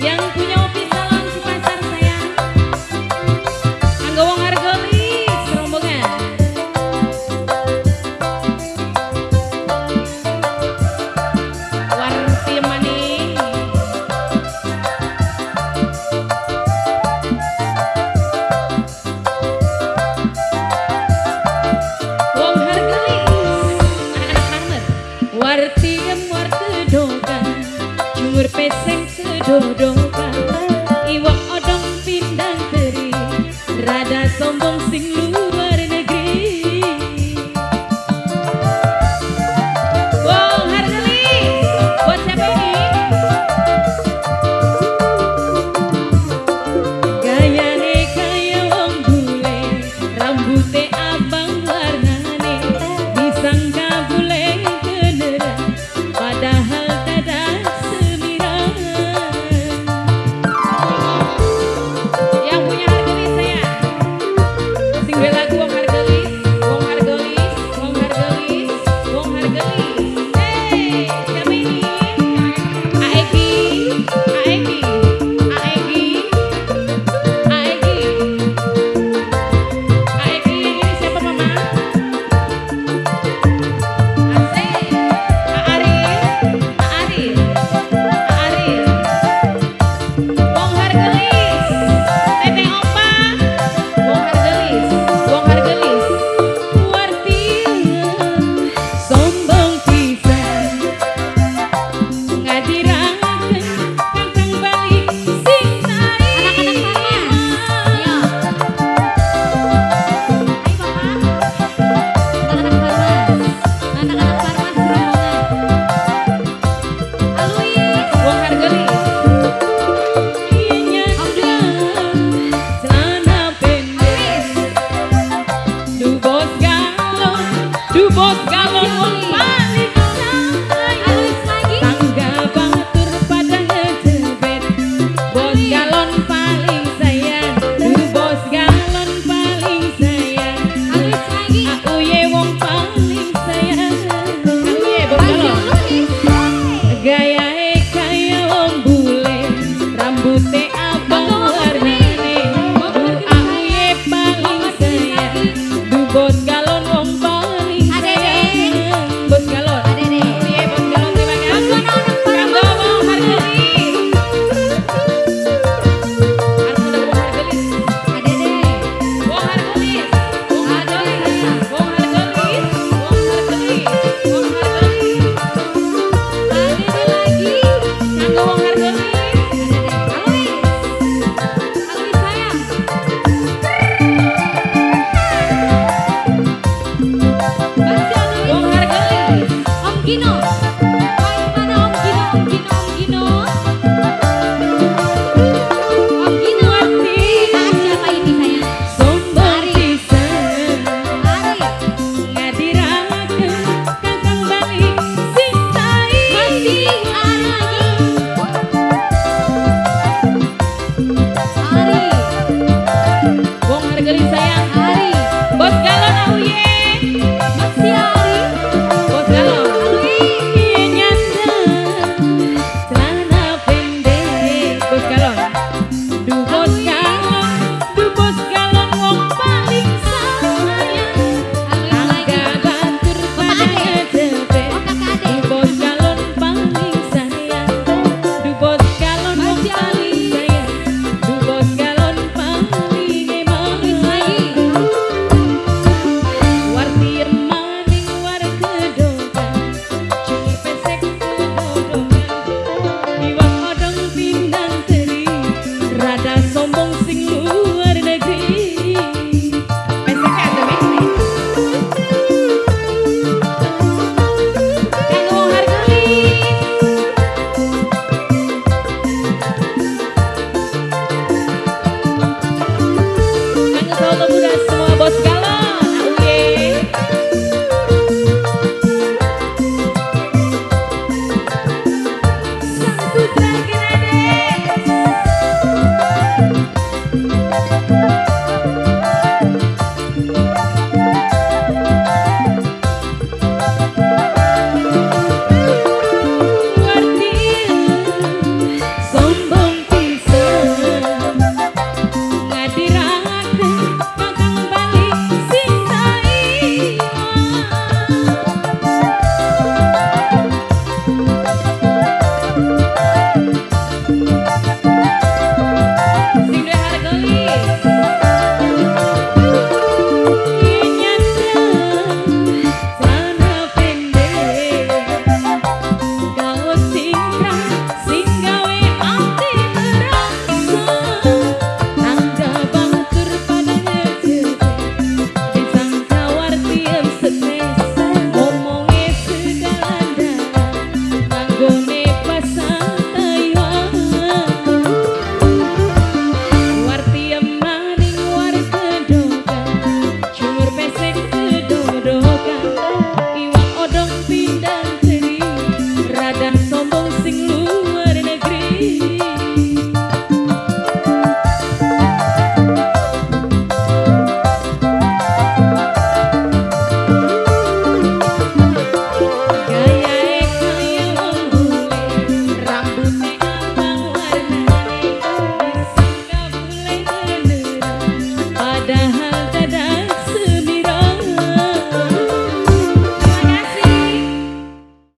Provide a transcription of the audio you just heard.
peseng sing